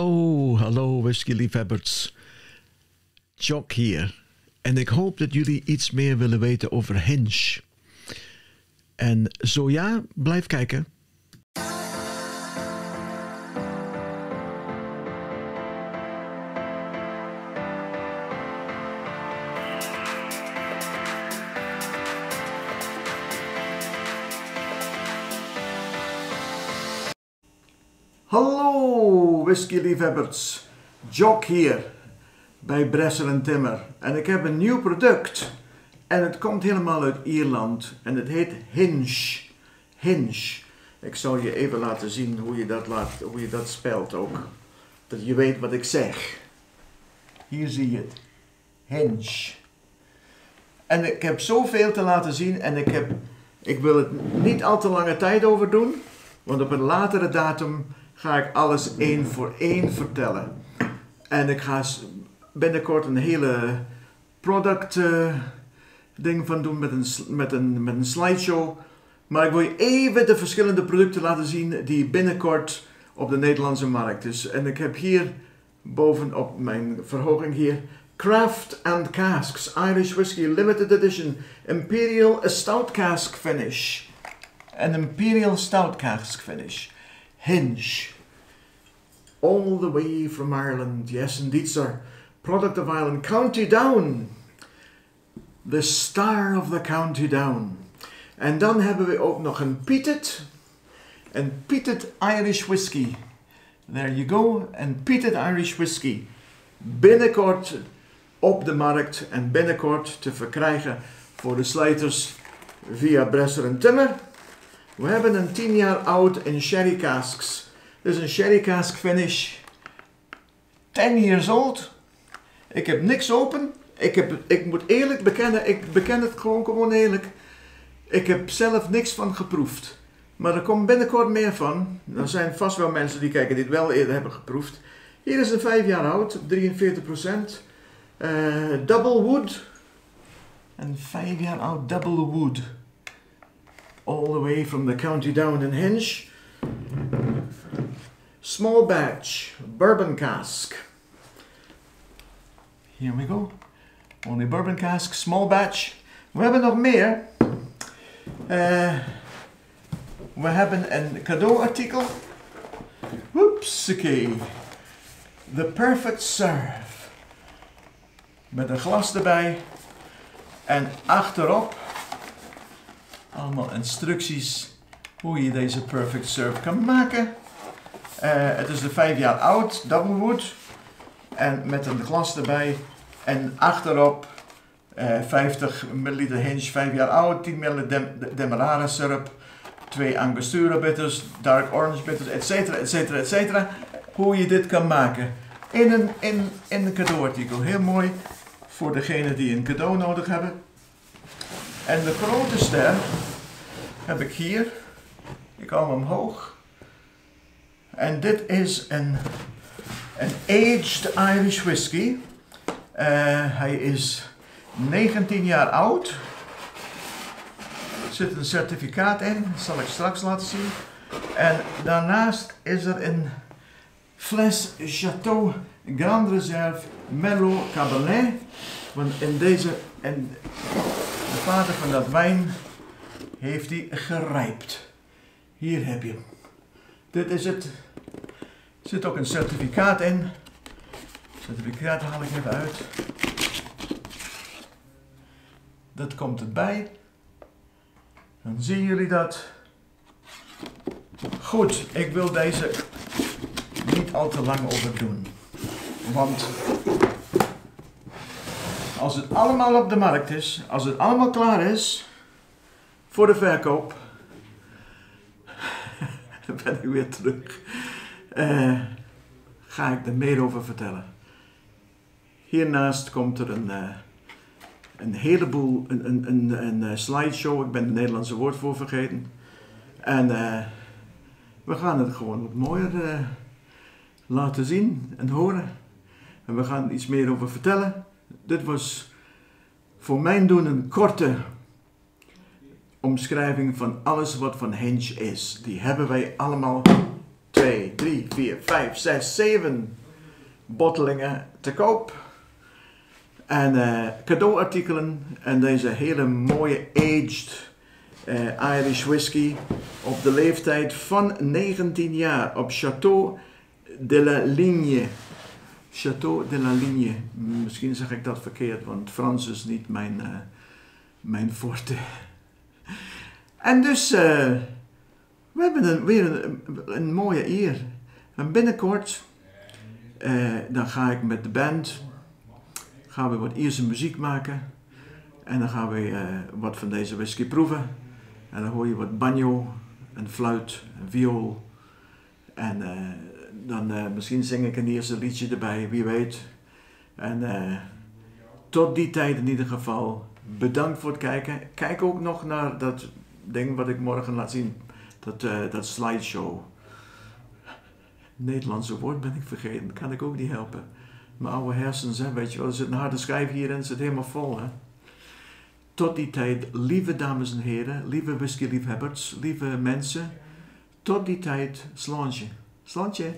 Oh, hallo whisky-liefhebbers. Jock hier. En ik hoop dat jullie iets meer willen weten over Hinge. En zo ja, blijf kijken. Hallo whisky-liefhebbers. Jock hier bij Bresser en Timmer. En ik heb een nieuw product. En het komt helemaal uit Ierland. En het heet Hinge. Hinge. Ik zal je even laten zien hoe je dat, laat, hoe je dat spelt ook. Dat je weet wat ik zeg. Hier zie je het. Hinge. En ik heb zoveel te laten zien en ik, heb, ik wil het niet al te lange tijd over doen. Want op een latere datum ga ik alles één voor één vertellen. En ik ga binnenkort een hele product uh, ding van doen met een, met, een, met een slideshow. Maar ik wil je even de verschillende producten laten zien die binnenkort op de Nederlandse markt is. En ik heb hier bovenop mijn verhoging hier Craft and Casks Irish Whiskey Limited Edition Imperial Stout Cask Finish. Een Imperial Stout Cask Finish. Hinge. All the way from Ireland. Yes, indeed, sir. Product of Ireland. County Down. The star of the County Down. En dan hebben we ook nog een Peated. Een Peated Irish Whiskey. There you go. Een Peated Irish Whiskey. Binnenkort op de markt en binnenkort te verkrijgen voor de slijters via Bresser en Timmer. We hebben een 10 jaar oud in sherry casks. Is een sherry cask finish. 10 years old. Ik heb niks open. Ik, heb, ik moet eerlijk bekennen, ik beken het gewoon, gewoon eerlijk. Ik heb zelf niks van geproefd. Maar er komt binnenkort meer van. Er zijn vast wel mensen die kijken die het wel eerder hebben geproefd. Hier is een 5 jaar oud, 43 procent. Uh, double wood. Een 5 jaar oud double wood. All the way from the county down in Hinge. Small batch, bourbon cask. Here we go. Only bourbon cask, small batch. We hebben nog meer. Uh, we hebben een cadeauartikel. Oké. The Perfect Serve. Met een glas erbij. En achterop allemaal instructies hoe je deze Perfect Serve kan maken. Uh, het is de 5 jaar oud, double wood. En met een glas erbij. En achterop uh, 50 ml Hinge, 5 jaar oud, 10 ml dem Demerara syrup, 2 Angostura bitters, dark orange bitters, etc. etc. etc. Hoe je dit kan maken. In een, in, in een cadeauartikel. Heel mooi voor degenen die een cadeau nodig hebben. En de grote ster heb ik hier. Ik hou hem omhoog. En dit is een, een aged Irish whisky. Uh, hij is 19 jaar oud. Er zit een certificaat in, dat zal ik straks laten zien. En daarnaast is er een fles Chateau Grand Reserve Merlot Cabernet. Want in deze, en de vader van dat wijn heeft hij gerijpt. Hier heb je hem. Dit is het. Er zit ook een certificaat in. Certificaat haal ik even uit. Dat komt erbij. Dan zien jullie dat. Goed, ik wil deze niet al te lang over doen. Want als het allemaal op de markt is, als het allemaal klaar is voor de verkoop, ben ik weer terug. Uh, ga ik er meer over vertellen. Hiernaast komt er een, uh, een heleboel, een, een, een, een eh, slideshow. Ik ben het Nederlandse woord voor vergeten. En we gaan het gewoon wat mooier laten zien en horen. En we gaan iets meer over vertellen. Dit was voor mijn doen een korte omschrijving van alles wat van Hinge is. Die hebben wij allemaal 2, 3, 4, 5, 6, 7 bottelingen te koop. En uh, cadeauartikelen en deze hele mooie aged uh, Irish whisky op de leeftijd van 19 jaar op Chateau de la Ligne. Chateau de la Ligne. Misschien zeg ik dat verkeerd, want Frans is niet mijn, uh, mijn forte. En dus, uh, we hebben een, weer een, een, mooie eer. En binnenkort, uh, dan ga ik met de band, gaan we wat Ierse muziek maken. En dan gaan we wat van deze whisky proeven. En dan hoor je wat banjo, en fluit, en viool. En dan uh, misschien zing ik een eerste liedje erbij, wie weet. En uh, tot die tijd in ieder geval, bedankt voor het kijken. Kijk ook nog naar dat ding wat ik morgen laat zien, dat, uh, dat slideshow. Nederlandse woord ben ik vergeten, kan ik ook niet helpen. Mijn oude hersens, hè, weet je wel, er zit een harde schijf hier en het zit helemaal vol. Hè. Tot die tijd, lieve dames en heren, lieve whiskyliefhebbers, lieve mensen, tot die tijd, slantje. Slantje.